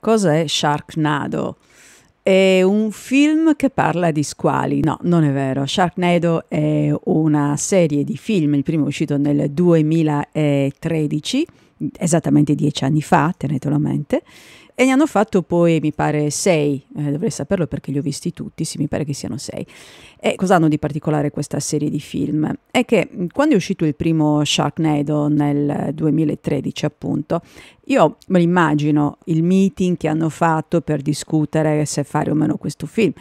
Cos'è Sharknado? È un film che parla di squali. No, non è vero. Sharknado è una serie di film, il primo è uscito nel 2013, esattamente dieci anni fa, tenetelo a mente, e ne hanno fatto poi, mi pare, sei, eh, dovrei saperlo perché li ho visti tutti, sì, mi pare che siano sei. E cosa hanno di particolare questa serie di film? È che quando è uscito il primo Sharknado nel 2013, appunto, io me l'immagino il meeting che hanno fatto per discutere se fare o meno questo film.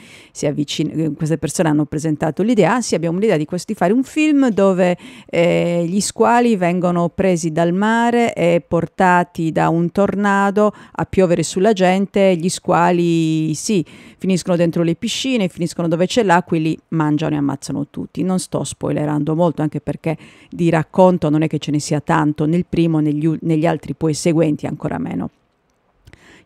Avvicin- queste persone hanno presentato l'idea, ah, sì, abbiamo l'idea di, questo, di fare un film dove eh, gli squali vengono presi dal mare e portati da un tornado a piovere sulla gente, gli squali sì, finiscono dentro le piscine, finiscono dove c'è l'acqua e mangiano e ammazzano tutti. Non sto spoilerando molto anche perché di racconto non è che ce ne sia tanto nel primo, negli, negli altri poi seguenti ancora meno.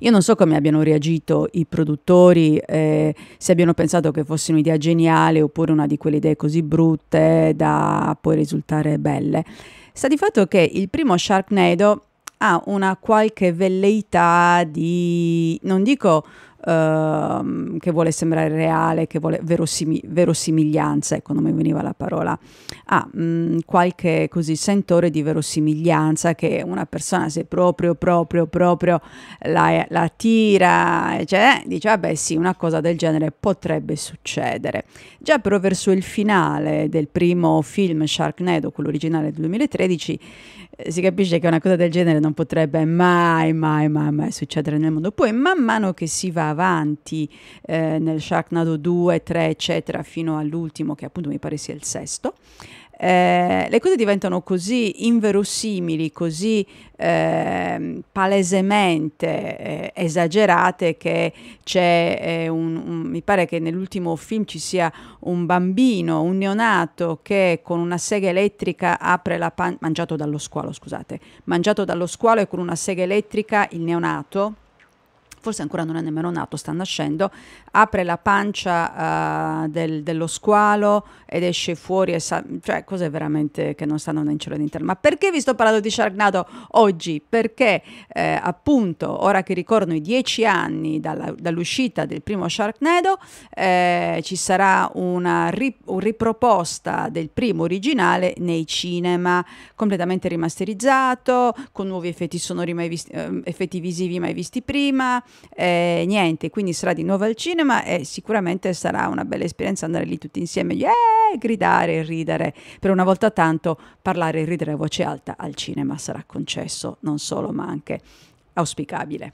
Io non so come abbiano reagito i produttori, eh, se abbiano pensato che fosse un'idea geniale oppure una di quelle idee così brutte da poi risultare belle. Sta di fatto che il primo Sharknado ha una qualche velleità di, non dico uh, che vuole sembrare reale, che vuole verosimi- verosimiglianza, ecco non mi veniva la parola, ha mh, mm, qualche così sentore di verosimiglianza che una persona se proprio, proprio, proprio la, la tira, cioè dice vabbè sì, una cosa del genere potrebbe succedere. Già però verso il finale del primo film Sharknado, quello originale del 2013, eh, si capisce che una cosa del genere non potrebbe mai, mai, mai, mai succedere nel mondo. Poi man mano che si va avanti eh, nel Sharknado 2, 3, eccetera, fino all'ultimo, che appunto mi pare sia il sesto, eh, le cose diventano così inverosimili, così eh, palesemente eh, esagerate che c'è eh, un, un, mi pare che nell'ultimo film ci sia un bambino, un neonato che con una sega elettrica apre la pancia, mangiato dallo squalo, scusate, mangiato dallo squalo e con una sega elettrica il neonato forse ancora non è nemmeno nato, sta nascendo, apre la pancia uh, del, dello squalo ed esce fuori, e sa- cioè cose veramente che non stanno né in cielo né in terra. Ma perché vi sto parlando di Sharknado oggi? Perché eh, appunto ora che ricordano i dieci anni dalla, dall'uscita del primo Sharknado eh, ci sarà una rip- un riproposta del primo originale nei cinema, completamente rimasterizzato, con nuovi effetti sonori mai visti, eh, effetti visivi mai visti prima, eh, niente, quindi sarà di nuovo al cinema e sicuramente sarà una bella esperienza andare lì tutti insieme, yeah, gridare ridere. Per una volta tanto parlare e ridere a voce alta al cinema sarà concesso, non solo ma anche auspicabile.